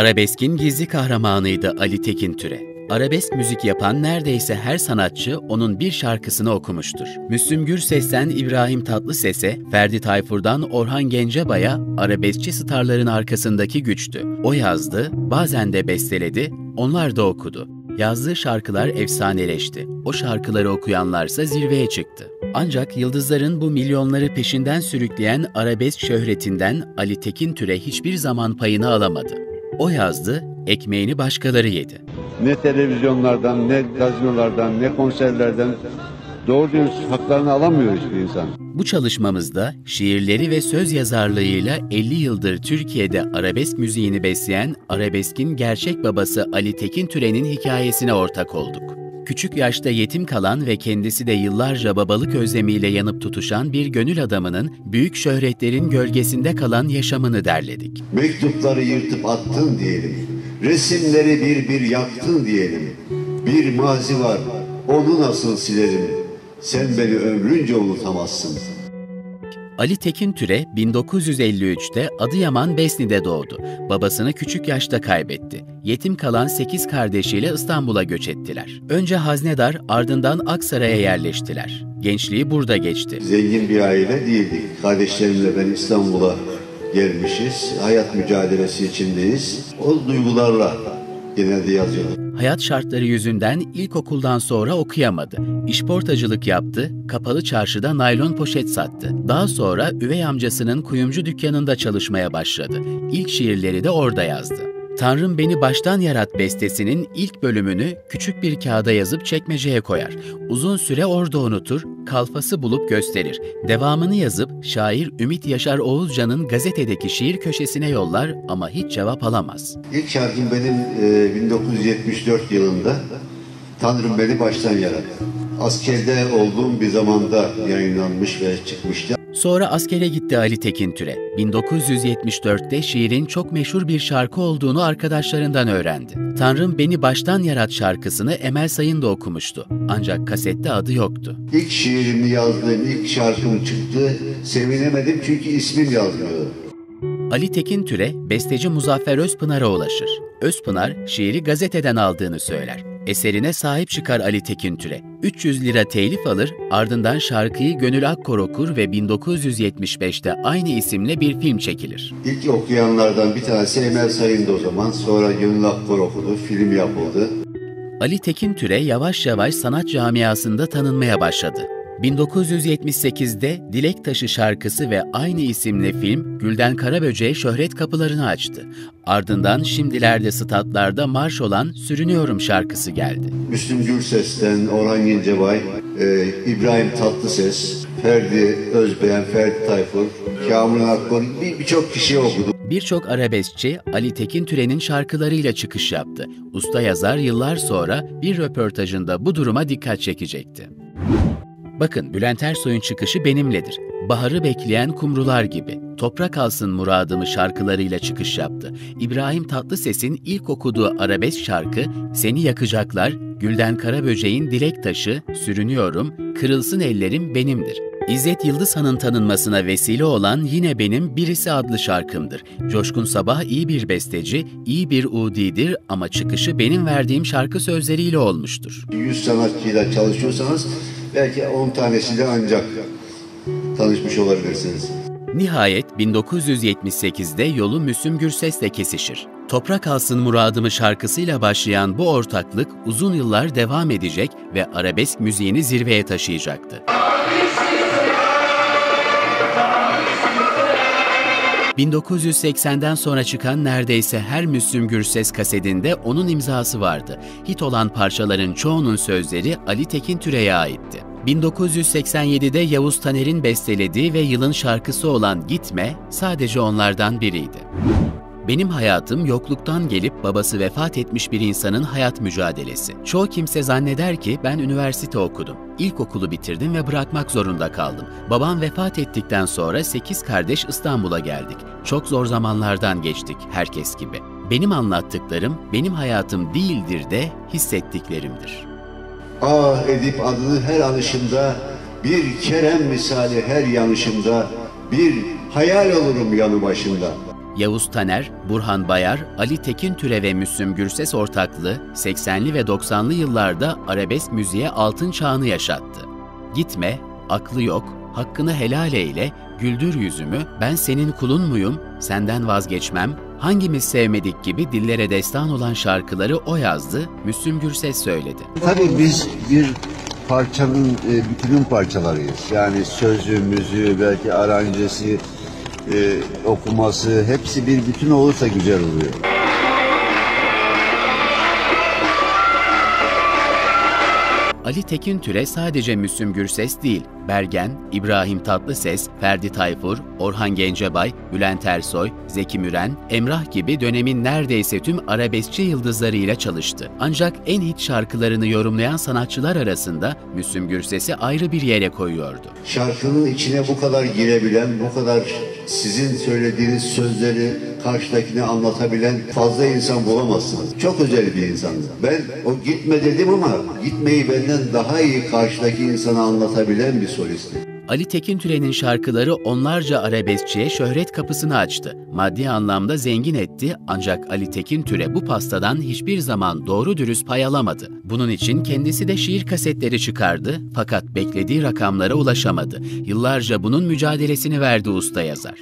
Arabeskin gizli kahramanıydı Ali Tekin Türe. Arabesk müzik yapan neredeyse her sanatçı onun bir şarkısını okumuştur. Müslüm Gürses'ten İbrahim Tatlıses'e, Ferdi Tayfur'dan Orhan Gencebay'a arabeskçi starların arkasındaki güçtü. O yazdı, bazen de besteledi, onlar da okudu. Yazdığı şarkılar efsaneleşti. O şarkıları okuyanlarsa zirveye çıktı. Ancak yıldızların bu milyonları peşinden sürükleyen arabesk şöhretinden Ali Tekin Türe hiçbir zaman payını alamadı. O yazdı, ekmeğini başkaları yedi. Ne televizyonlardan, ne gazinolardan, ne konserlerden doğru dürüst haklarını alamıyor hiçbir insan. Bu çalışmamızda şiirleri ve söz yazarlığıyla 50 yıldır Türkiye'de arabesk müziğini besleyen arabeskin gerçek babası Ali Tekin Türen'in hikayesine ortak olduk. Küçük yaşta yetim kalan ve kendisi de yıllarca babalık özlemiyle yanıp tutuşan bir gönül adamının büyük şöhretlerin gölgesinde kalan yaşamını derledik. Mektupları yırtıp attın diyelim. Resimleri bir bir yaktın diyelim. Bir mazi var, onu nasıl silerim? Sen beni ömrünce unutamazsın. Ali Tekin Türe 1953'te Adıyaman Besni'de doğdu. Babasını küçük yaşta kaybetti. Yetim kalan 8 kardeşiyle İstanbul'a göç ettiler. Önce Haznedar, ardından Aksaray'a yerleştiler. Gençliği burada geçti. Zengin bir aile değildik. Kardeşlerimle ben İstanbul'a gelmişiz. Hayat mücadelesi içindeyiz. O duygularla genelde yazıyorum. Hayat şartları yüzünden ilkokuldan sonra okuyamadı. İşportacılık yaptı, kapalı çarşıda naylon poşet sattı. Daha sonra üvey amcasının kuyumcu dükkanında çalışmaya başladı. İlk şiirleri de orada yazdı. Tanrım Beni Baştan Yarat bestesinin ilk bölümünü küçük bir kağıda yazıp çekmeceye koyar. Uzun süre orada unutur, kalfası bulup gösterir. Devamını yazıp şair Ümit Yaşar Oğuzcan'ın gazetedeki şiir köşesine yollar ama hiç cevap alamaz. İlk şarkım benim e, 1974 yılında Tanrım Beni Baştan Yarattı. Askerde olduğum bir zamanda yayınlanmış ve çıkmıştı. Sonra askere gitti Ali Tekin Türe. 1974'te şiirin çok meşhur bir şarkı olduğunu arkadaşlarından öğrendi. Tanrım Beni Baştan Yarat şarkısını Emel Sayın da okumuştu. Ancak kasette adı yoktu. İlk şiirimi yazdığım ilk şarkım çıktı. Sevinemedim çünkü ismim yazmıyor. Ali Tekin Türe, besteci Muzaffer Özpınar'a ulaşır. Özpınar, şiiri gazeteden aldığını söyler. Eserine sahip çıkar Ali Tekin Türe. 300 lira telif alır, ardından şarkıyı Gönül Akkor okur ve 1975'te aynı isimle bir film çekilir. İlk okuyanlardan bir tanesi Emel Sayın'dı o zaman. Sonra Gönül Akkor okudu, film yapıldı. Ali Tekin Türe yavaş yavaş sanat camiasında tanınmaya başladı. 1978'de Dilek Taşı şarkısı ve aynı isimli film Gülden Karaböcek'e şöhret kapılarını açtı. Ardından şimdilerde statlarda marş olan Sürünüyorum şarkısı geldi. Müslüm Gürses'ten Orhan Gencebay, e, İbrahim Tatlıses, Ferdi Özbeğen, Ferdi Tayfur, Kamil bir- birçok kişi okudu. Birçok arabeskçi Ali Tekin Türen'in şarkılarıyla çıkış yaptı. Usta yazar yıllar sonra bir röportajında bu duruma dikkat çekecekti. Bakın Bülent Ersoy'un çıkışı benimledir. Baharı bekleyen kumrular gibi. Toprak alsın muradımı şarkılarıyla çıkış yaptı. İbrahim Tatlıses'in ilk okuduğu arabesk şarkı Seni Yakacaklar, Gülden Karaböcek'in Dilek Taşı, Sürünüyorum, Kırılsın Ellerim Benimdir. İzzet Yıldızhan'ın tanınmasına vesile olan Yine Benim Birisi adlı şarkımdır. Coşkun Sabah iyi bir besteci, iyi bir udidir ama çıkışı benim verdiğim şarkı sözleriyle olmuştur. 100 sanatçıyla çalışıyorsanız belki 10 tanesiyle ancak tanışmış olabilirsiniz. Nihayet 1978'de yolu Müslüm Gürses'le kesişir. Toprak Alsın Muradımı şarkısıyla başlayan bu ortaklık uzun yıllar devam edecek ve arabesk müziğini zirveye taşıyacaktı. 1980'den sonra çıkan neredeyse her Müslüm Gürses kasetinde onun imzası vardı. Hit olan parçaların çoğunun sözleri Ali Tekin Türe'ye aitti. 1987'de Yavuz Taner'in bestelediği ve yılın şarkısı olan Gitme sadece onlardan biriydi. Benim hayatım yokluktan gelip babası vefat etmiş bir insanın hayat mücadelesi. Çoğu kimse zanneder ki ben üniversite okudum. İlkokulu bitirdim ve bırakmak zorunda kaldım. Babam vefat ettikten sonra 8 kardeş İstanbul'a geldik. Çok zor zamanlardan geçtik herkes gibi. Benim anlattıklarım benim hayatım değildir de hissettiklerimdir. Ah edip adını her anışımda, bir kerem misali her yanışımda, bir hayal olurum yanı başında. Yavuz Taner, Burhan Bayar, Ali Tekin Türe ve Müslüm Gürses ortaklığı 80'li ve 90'lı yıllarda arabesk müziğe altın çağını yaşattı. Gitme, aklı yok, hakkını helal eyle, güldür yüzümü, ben senin kulun muyum, senden vazgeçmem, hangimiz sevmedik gibi dillere destan olan şarkıları o yazdı, Müslüm Gürses söyledi. Tabii biz bir parçanın e, bütünün parçalarıyız. Yani sözü, müziği, belki aranjesi, e, okuması hepsi bir bütün olursa güzel oluyor. Ali Tekin Türe sadece Müslüm Gürses değil, Bergen, İbrahim Tatlıses, Ferdi Tayfur, Orhan Gencebay, Bülent Ersoy, Zeki Müren, Emrah gibi dönemin neredeyse tüm arabeskçi yıldızlarıyla çalıştı. Ancak en hit şarkılarını yorumlayan sanatçılar arasında Müslüm Gürses'i ayrı bir yere koyuyordu. Şarkının içine bu kadar girebilen, bu kadar sizin söylediğiniz sözleri karşıdakine anlatabilen fazla insan bulamazsınız. Çok özel bir insandı. Ben o gitme dedim ama gitmeyi benden daha iyi karşıdaki insana anlatabilen bir solistim. Ali Tekin Türen'in şarkıları onlarca arabeskçiye şöhret kapısını açtı. Maddi anlamda zengin etti ancak Ali Tekin Türe bu pastadan hiçbir zaman doğru dürüst pay alamadı. Bunun için kendisi de şiir kasetleri çıkardı fakat beklediği rakamlara ulaşamadı. Yıllarca bunun mücadelesini verdi usta yazar.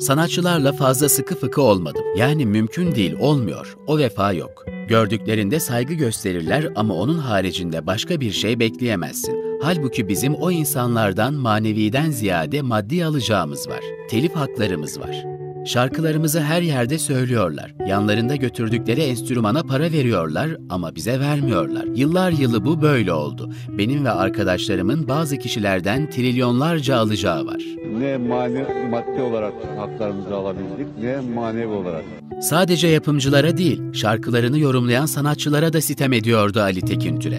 Sanatçılarla fazla sıkı fıkı olmadım. Yani mümkün değil, olmuyor. O vefa yok. Gördüklerinde saygı gösterirler ama onun haricinde başka bir şey bekleyemezsin. Halbuki bizim o insanlardan maneviden ziyade maddi alacağımız var. Telif haklarımız var. Şarkılarımızı her yerde söylüyorlar. Yanlarında götürdükleri enstrümana para veriyorlar ama bize vermiyorlar. Yıllar yılı bu böyle oldu. Benim ve arkadaşlarımın bazı kişilerden trilyonlarca alacağı var. Ne mane, maddi olarak haklarımızı alabildik ne manevi olarak. Sadece yapımcılara değil, şarkılarını yorumlayan sanatçılara da sitem ediyordu Ali Tekin Türe.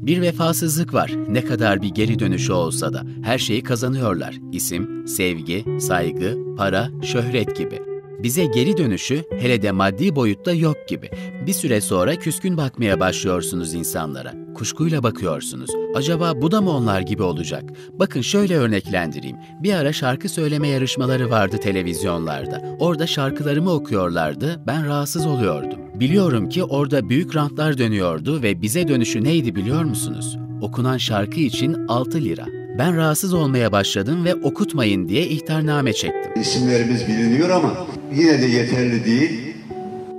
Bir vefasızlık var. Ne kadar bir geri dönüşü olsa da her şeyi kazanıyorlar. İsim, sevgi, saygı, para, şöhret gibi. Bize geri dönüşü hele de maddi boyutta yok gibi. Bir süre sonra küskün bakmaya başlıyorsunuz insanlara. Kuşkuyla bakıyorsunuz. Acaba bu da mı onlar gibi olacak? Bakın şöyle örneklendireyim. Bir ara şarkı söyleme yarışmaları vardı televizyonlarda. Orada şarkılarımı okuyorlardı. Ben rahatsız oluyordum. Biliyorum ki orada büyük rantlar dönüyordu ve bize dönüşü neydi biliyor musunuz? Okunan şarkı için 6 lira. Ben rahatsız olmaya başladım ve okutmayın diye ihtarname çektim. İsimlerimiz biliniyor ama yine de yeterli değil.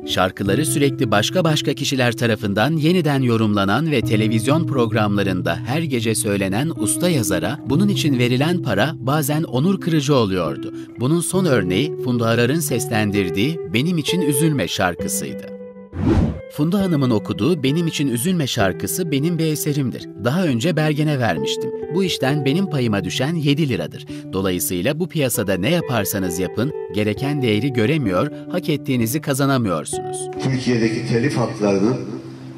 Şarkıları sürekli başka başka kişiler tarafından yeniden yorumlanan ve televizyon programlarında her gece söylenen usta yazara bunun için verilen para bazen onur kırıcı oluyordu. Bunun son örneği Funda Arar'ın seslendirdiği Benim İçin Üzülme şarkısıydı. Funda Hanım'ın okuduğu Benim İçin Üzülme şarkısı benim bir eserimdir. Daha önce Bergen'e vermiştim. Bu işten benim payıma düşen 7 liradır. Dolayısıyla bu piyasada ne yaparsanız yapın, gereken değeri göremiyor, hak ettiğinizi kazanamıyorsunuz. Türkiye'deki telif haklarının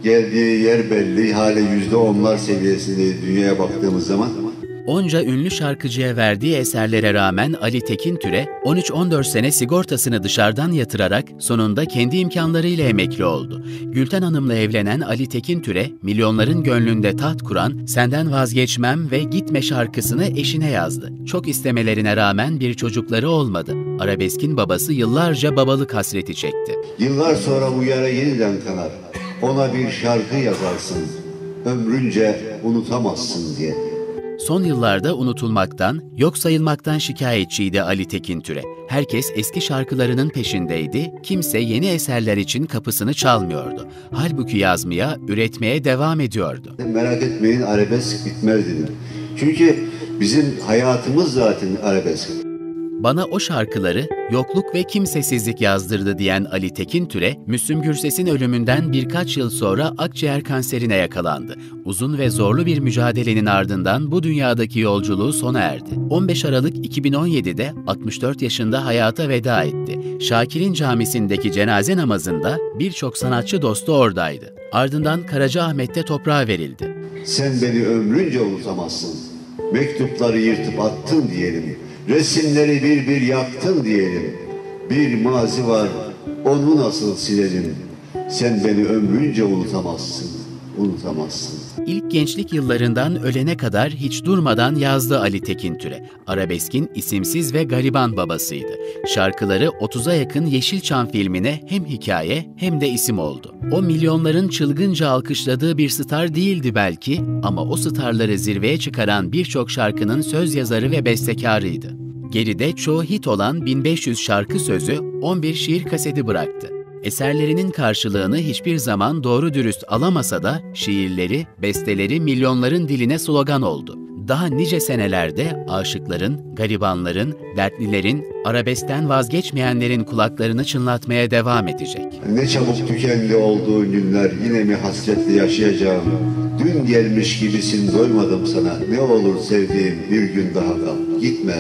geldiği yer belli. Hale yüzde onlar seviyesinde dünyaya baktığımız zaman Onca ünlü şarkıcıya verdiği eserlere rağmen Ali Tekin Türe 13-14 sene sigortasını dışarıdan yatırarak sonunda kendi imkanlarıyla emekli oldu. Gülten Hanım'la evlenen Ali Tekin Türe milyonların gönlünde taht kuran Senden Vazgeçmem ve Gitme şarkısını eşine yazdı. Çok istemelerine rağmen bir çocukları olmadı. Arabeskin babası yıllarca babalık hasreti çekti. yıllar sonra bu yara yeniden kanar. Ona bir şarkı yazarsın. Ömrünce unutamazsın diye. Son yıllarda unutulmaktan, yok sayılmaktan şikayetçiydi Ali Tekin Türe. Herkes eski şarkılarının peşindeydi, kimse yeni eserler için kapısını çalmıyordu. Halbuki yazmaya, üretmeye devam ediyordu. Merak etmeyin arabesk bitmez dedim. Çünkü bizim hayatımız zaten arabesk. Bana o şarkıları yokluk ve kimsesizlik yazdırdı diyen Ali Tekin Türe, Müslüm Gürses'in ölümünden birkaç yıl sonra akciğer kanserine yakalandı. Uzun ve zorlu bir mücadelenin ardından bu dünyadaki yolculuğu sona erdi. 15 Aralık 2017'de 64 yaşında hayata veda etti. Şakir'in camisindeki cenaze namazında birçok sanatçı dostu oradaydı. Ardından Karacaahmet'te toprağa verildi. Sen beni ömrünce unutamazsın. Mektupları yırtıp attın diyelim. Resimleri bir bir yaktın diyelim. Bir mazi var, onu nasıl silerim? Sen beni ömrünce unutamazsın. unutamazsın. İlk gençlik yıllarından ölene kadar hiç durmadan yazdı Ali Tekin Türe. Arabeskin isimsiz ve gariban babasıydı. Şarkıları 30'a yakın Yeşilçam filmine hem hikaye hem de isim oldu. O milyonların çılgınca alkışladığı bir star değildi belki ama o starları zirveye çıkaran birçok şarkının söz yazarı ve bestekarıydı. Geride çoğu hit olan 1500 şarkı sözü 11 şiir kaseti bıraktı. Eserlerinin karşılığını hiçbir zaman doğru dürüst alamasa da şiirleri, besteleri milyonların diline slogan oldu. Daha nice senelerde aşıkların, garibanların, dertlilerin, arabesten vazgeçmeyenlerin kulaklarını çınlatmaya devam edecek. Ne çabuk tükendi olduğu günler yine mi hasretle yaşayacağım? Dün gelmiş gibisin doymadım sana. Ne olur sevdiğim bir gün daha kal. Gitme.